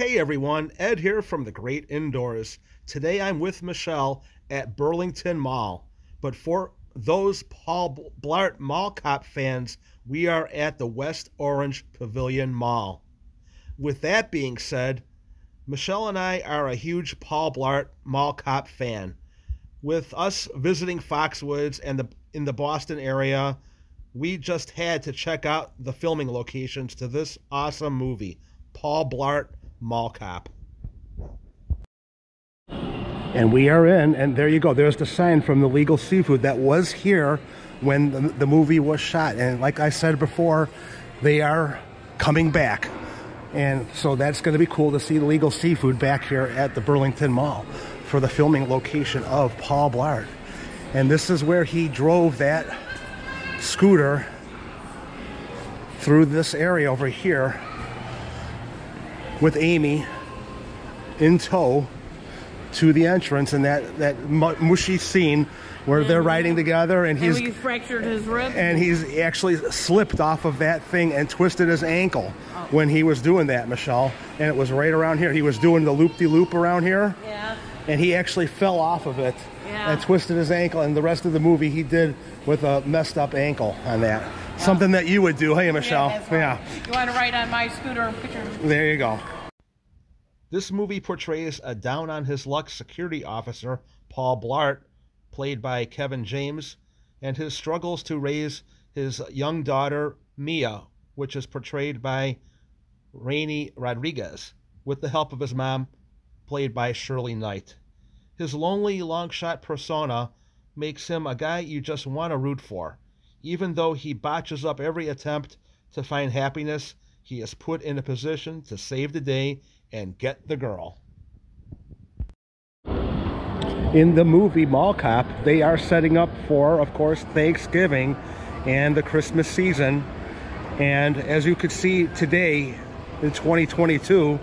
Hey everyone, Ed here from the Great Indoors. Today I'm with Michelle at Burlington Mall. But for those Paul Blart Mall Cop fans, we are at the West Orange Pavilion Mall. With that being said, Michelle and I are a huge Paul Blart Mall Cop fan. With us visiting Foxwoods and the in the Boston area, we just had to check out the filming locations to this awesome movie, Paul Blart Mall Cop. And we are in, and there you go. There's the sign from the Legal Seafood that was here when the, the movie was shot. And like I said before, they are coming back. And so that's going to be cool to see the Legal Seafood back here at the Burlington Mall for the filming location of Paul Blart. And this is where he drove that scooter through this area over here with Amy in tow to the entrance and that that mushy scene where they're mm-hmm. riding together and he's and he fractured his rib? and he's actually slipped off of that thing and twisted his ankle oh. when he was doing that Michelle. And it was right around here. He was doing the loop-de-loop -loop around here. Yeah and he actually fell off of it yeah. and twisted his ankle and the rest of the movie he did with a messed up ankle on that something that you would do hey Michelle yeah, right. yeah. you want to ride on my scooter and picture there you go this movie portrays a down on his luck security officer, Paul Blart, played by Kevin James, and his struggles to raise his young daughter, Mia, which is portrayed by Raini Rodriguez, with the help of his mom, played by Shirley Knight. His lonely long shot persona makes him a guy you just want to root for. Even though he botches up every attempt to find happiness, he is put in a position to save the day and get the girl. In the movie Mall Cop, they are setting up for, of course, Thanksgiving and the Christmas season. And as you could see today in 2022,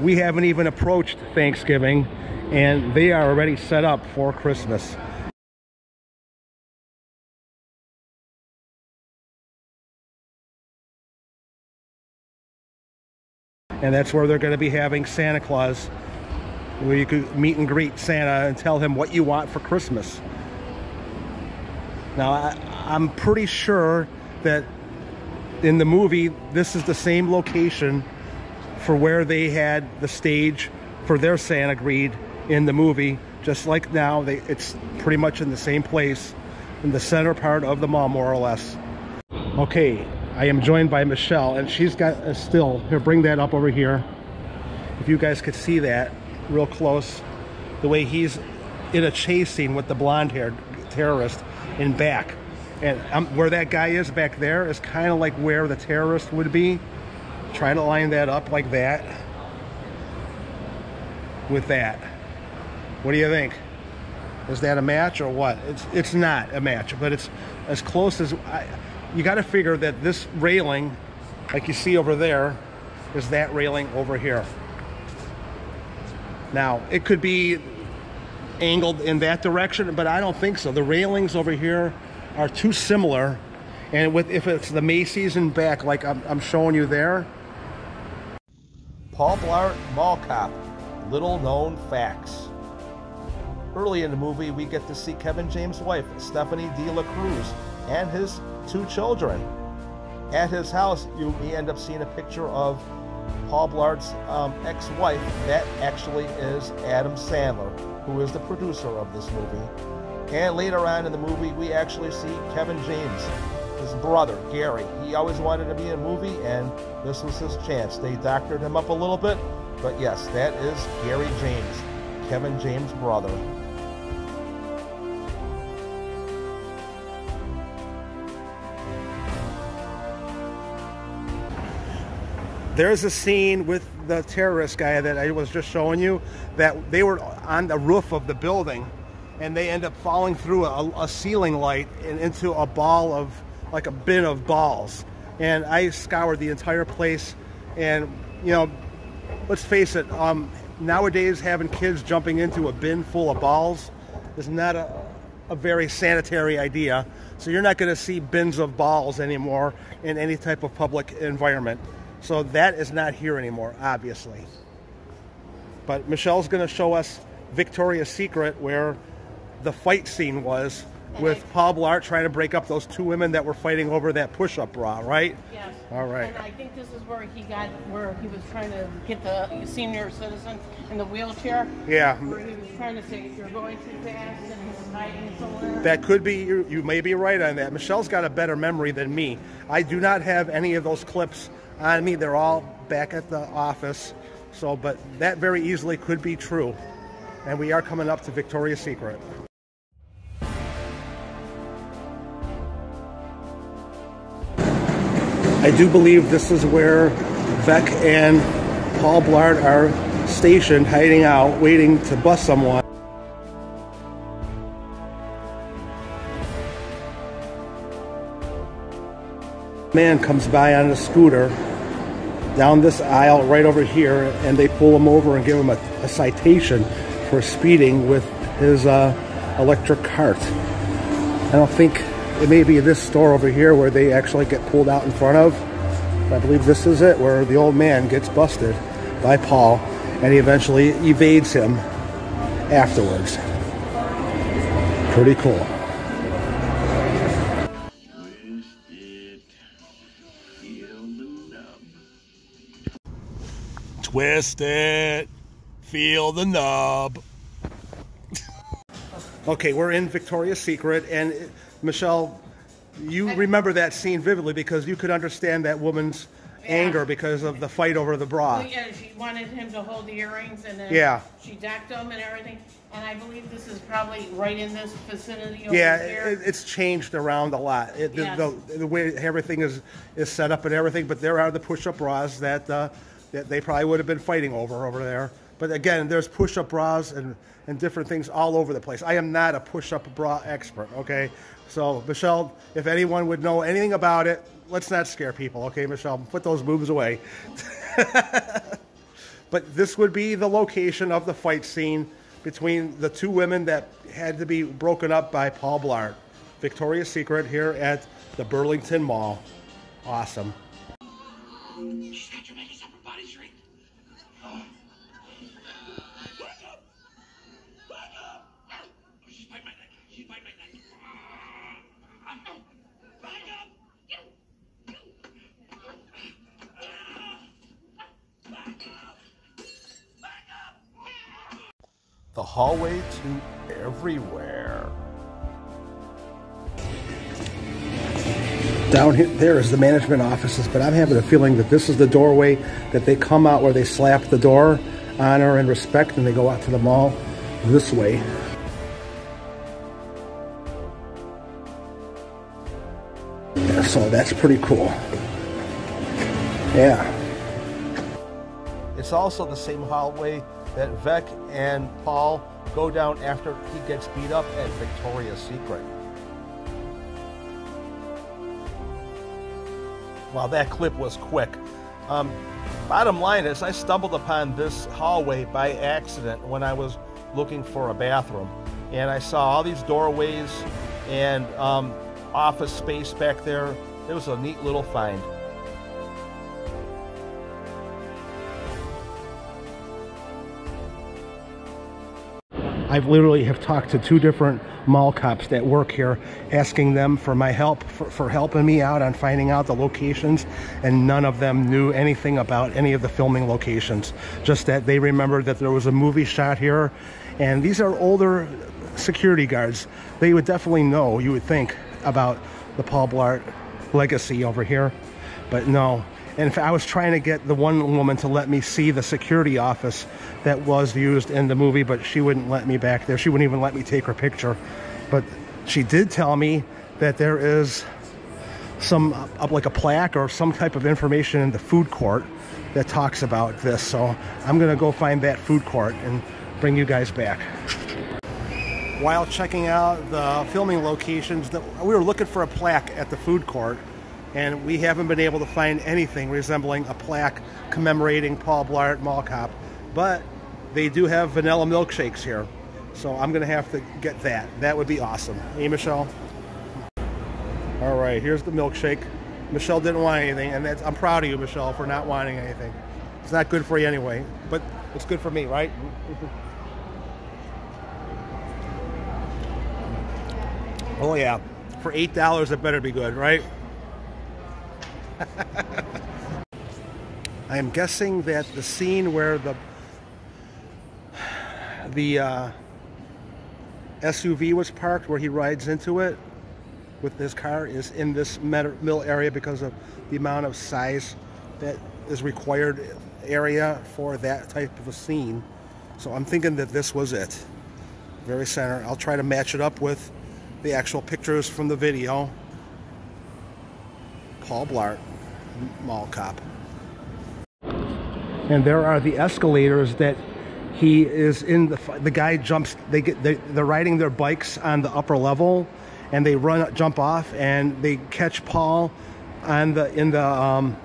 we haven't even approached Thanksgiving and they are already set up for Christmas. and that's where they're going to be having Santa Claus where you could meet and greet Santa and tell him what you want for Christmas. Now, I, I'm pretty sure that in the movie, this is the same location for where they had the stage for their Santa Greed in the movie. Just like now, they, it's pretty much in the same place in the center part of the mall, more or less. Okay, I am joined by Michelle and she's got a still. Here, bring that up over here. If you guys could see that real close, the way he's in a chase scene with the blonde haired terrorist in back. And um, where that guy is back there is kind of like where the terrorist would be. Try to line that up like that with that. What do you think? Is that a match or what? It's it's not a match, but it's as close as I, you got to figure that this railing, like you see over there, is that railing over here. Now, it could be angled in that direction, but I don't think so. The railings over here are too similar. And with if it's the Macy's in back, like I'm, I'm showing you there. Paul Blart Mall Cop, little known facts. Early in the movie, we get to see Kevin James' wife, Steffiana De La Cruz, and his two children. At his house, you may end up seeing a picture of Paul Blart's um, ex-wife. That actually is Adam Sandler, who is the producer of this movie. And later on in the movie, we actually see Kevin James, his brother, Gary. He always wanted to be in a movie, and this was his chance. They doctored him up a little bit, but yes, that is Gary James, Kevin James' brother. there's a scene with the terrorist guy that I was just showing you that they were on the roof of the building and they end up falling through a, a, ceiling light and into a ball of like a bin of balls. And I scoured the entire place. And you know let's face it um, nowadays having kids jumping into a bin full of balls is not a, a very sanitary idea. So you're not going to see bins of balls anymore in any type of public environment. So that is not here anymore, obviously. But Michelle's going to show us Victoria's Secret, where the fight scene was with Paul Blart trying to break up those two women that were fighting over that push-up bra, right? Yes. All right. And I think this is where he got, where he was trying to get the senior citizen in the wheelchair. Yeah. Where he was trying to say, you're going too fast, and he was hiding somewhere. That could be, you, you may be right on that. Michelle's got a better memory than me. I do not have any of those clips on me. They're all back at the office. So, but that very easily could be true. And we are coming up to Victoria's Secret. I do believe this is where Veck and Paul Blart are stationed, hiding out, waiting to bust someone. Man comes by on a scooter down this aisle right over here, and they pull him over and give him a, a citation for speeding with his uh, electric cart. I don't think it may be this store over here where they actually get pulled out in front of. I believe this is it, where the old man gets busted by Paul, and he eventually evades him afterwards. Pretty cool. Twist it. Feel the nub. okay, we're in Victoria's Secret, and Michelle, you remember that scene vividly because you could understand that woman's anger because of the fight over the bra. Well, yeah, she wanted him to hold the earrings, and then Yeah. she decked him and everything. And I believe this is probably right in this vicinity over Yeah, here. it, it's changed around a lot. It, the, Yes. the, the way everything is, is set up and everything, but there are the push-up bras that, uh, that they probably would have been fighting over over there. But again, there's push-up bras and, and different things all over the place. I am not a push-up bra expert, okay? So, Michelle, if anyone would know anything about it, let's not scare people, okay, Michelle? Put those boobs away. But this would be the location of the fight scene between the two women that had to be broken up by Paul Blart. Victoria's Secret here at the Burlington Mall. Awesome. Hallway to everywhere. Down here, there is the management offices, but I'm having a feeling that this is the doorway that they come out where they slap the door, honor and respect, and they go out to the mall this way. Yeah, so that's pretty cool. Yeah. It's also the same hallway that Veck and Paul go down after he gets beat up at Victoria's Secret. Wow, that clip was quick. Um, bottom line is, I stumbled upon this hallway by accident when I was looking for a bathroom. And I saw all these doorways and um, office space back there. It was a neat little find. I've literally have talked to two different mall cops that work here, asking them for my help, for, for helping me out on finding out the locations, and none of them knew anything about any of the filming locations. Just that they remembered that there was a movie shot here, and these are older security guards. They would definitely know, you would think, about the Paul Blart legacy over here, but no. And I was trying to get the one woman to let me see the security office that was used in the movie, but she wouldn't let me back there. She wouldn't even let me take her picture. But she did tell me that there is some uh, like a plaque or some type of information in the food court that talks about this. So I'm gonna go find that food court and bring you guys back. While checking out the filming locations, that we were looking for a plaque at the food court, and we haven't been able to find anything resembling a plaque commemorating Paul Blart Mall Cop. But they do have vanilla milkshakes here, so I'm gonna have to get that. That would be awesome. Hey, Michelle. All right, here's the milkshake. Michelle didn't want anything, and I'm proud of you, Michelle, for not wanting anything. It's not good for you anyway, but it's good for me, right? Oh yeah, for eight dollars, it better be good, right? I am guessing that the scene where the the uh, SUV was parked, where he rides into it with his car, is in this mill area because of the amount of size that is required area for that type of a scene. So I'm thinking that this was it. Very center. I'll try to match it up with the actual pictures from the video. Paul Blart, mall cop. And there are the escalators that he is in the the guy jumps they get they, they're riding their bikes on the upper level and they run jump off and they catch Paul on the in the um,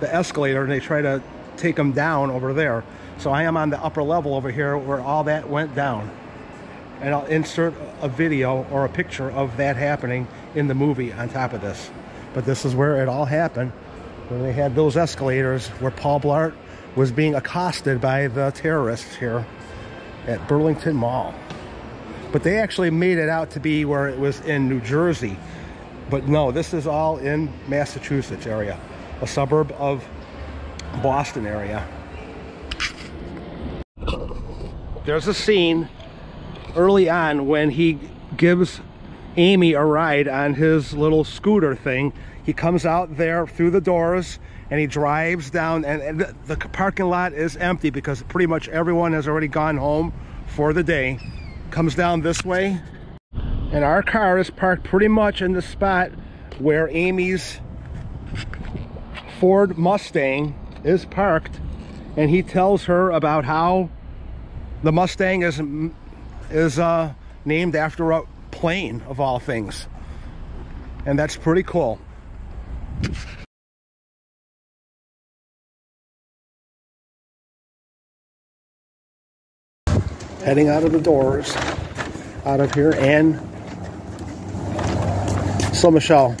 the escalator and they try to take him down over there. So I am on the upper level over here where all that went down. And I'll insert a video or a picture of that happening in the movie on top of this. But this is where it all happened. Where they had those escalators where Paul Blart was being accosted by the terrorists here at Burlington Mall. But they actually made it out to be where it was in New Jersey. But no, this is all in Massachusetts area, a suburb of Boston area. There's a scene early on when he gives Amy a ride on his little scooter thing. He comes out there through the doors and he drives down and, and the, the parking lot is empty because pretty much everyone has already gone home for the day. Comes down this way and our car is parked pretty much in the spot where Amy's Ford Mustang is parked and he tells her about how the Mustang is is uh, named after a plane of all things and that's pretty cool heading out of the doors out of here and so Michelle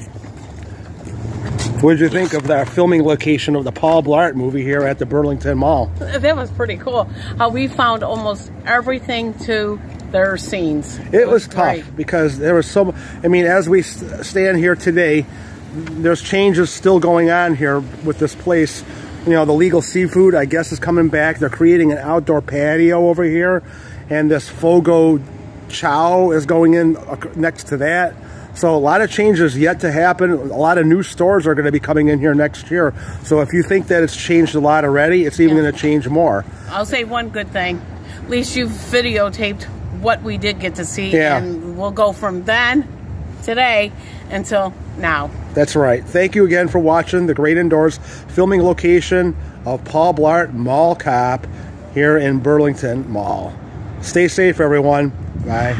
what did you think of that filming location of the Paul Blart movie here at the Burlington Mall? That was pretty cool. How we found almost everything to their scenes. It, was, tough great. because there was so. I mean, as we stand here today, there's changes still going on here with this place. You know, the legal seafood, I guess, is coming back. They're creating an outdoor patio over here, and this Fogo Chow is going in next to that. So a lot of changes yet to happen. A lot of new stores are going to be coming in here next year. So if you think that it's changed a lot already, it's even Yeah. going to change more. I'll say one good thing. At least you've videotaped what we did get to see. Yeah. And we'll go from then, today, until now. That's right. Thank you again for watching the Great Indoors filming location of Paul Blart Mall Cop here in Burlington Mall. Stay safe, everyone. Bye.